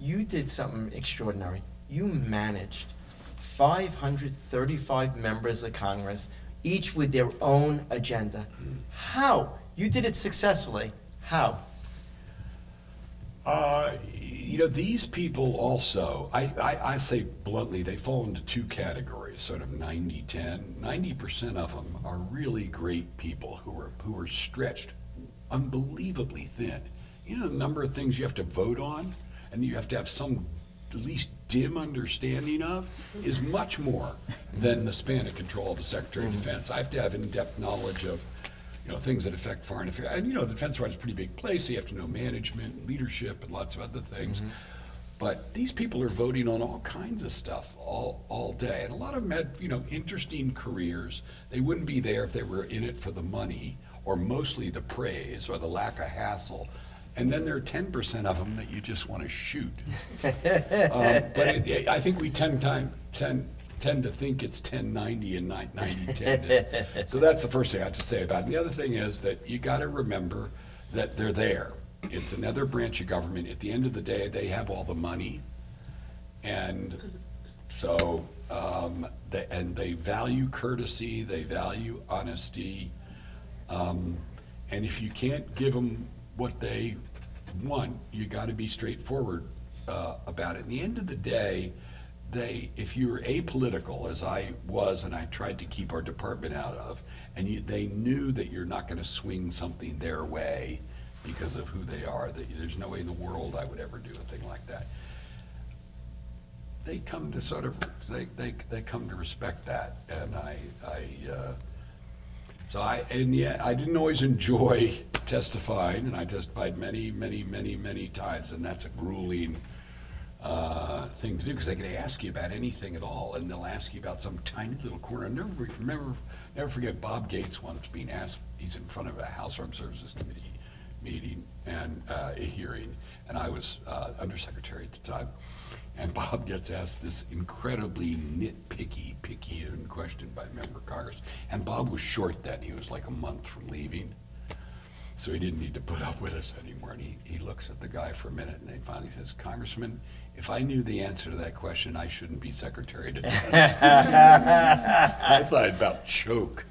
you did something extraordinary. You managed 535 members of Congress, each with their own agenda. How? You did it successfully. How? Uh, you know, these people also, I, I, I say bluntly, they fall into two categories, sort of 90 10. 90% of them are really great people who are, who are stretched unbelievably thin. You know, the number of things you have to vote on and you have to have some at least dim understanding of is much more than the span of control of the Secretary of mm-hmm. Defense. I have to have in-depth knowledge of you know, things that affect foreign affairs. And you know, the defense department is a pretty big place, so you have to know management, leadership, and lots of other things. Mm-hmm. But these people are voting on all kinds of stuff all, all day. And a lot of them had, you know, interesting careers. They wouldn't be there if they were in it for the money or mostly the praise or the lack of hassle. And then there are 10% of them that you just want to shoot. um, but it, it, I think we tend, time, tend, tend to think it's 1090 and 9010. so that's the first thing I have to say about it. And the other thing is that you got to remember that they're there. It's another branch of government. At the end of the day, they have all the money. And so, um, they, and they value courtesy, they value honesty. Um, and if you can't give them what they want, you got to be straightforward uh, about it. In the end of the day, they, if you were apolitical, as I was, and I tried to keep our department out of, and you, they knew that you're not going to swing something their way because of who they are, that there's no way in the world I would ever do a thing like that. They come to sort of, they, they, they come to respect that, and I, I, uh, so I, and yeah, I didn't always enjoy testifying, and I testified many, many, many, many times, and that's a grueling uh, thing to do because they can ask you about anything at all, and they'll ask you about some tiny little corner. Never remember, never forget Bob Gates once being asked. He's in front of a House Armed Services Committee meeting and uh, a hearing, and I was uh, undersecretary at the time. And Bob gets asked this incredibly nitpicky, pickian question by a member of Congress. And Bob was short then; he was like a month from leaving. So he didn't need to put up with us anymore. And he, he looks at the guy for a minute and he finally says, Congressman, if I knew the answer to that question, I shouldn't be Secretary of Defense. I thought I'd about choke.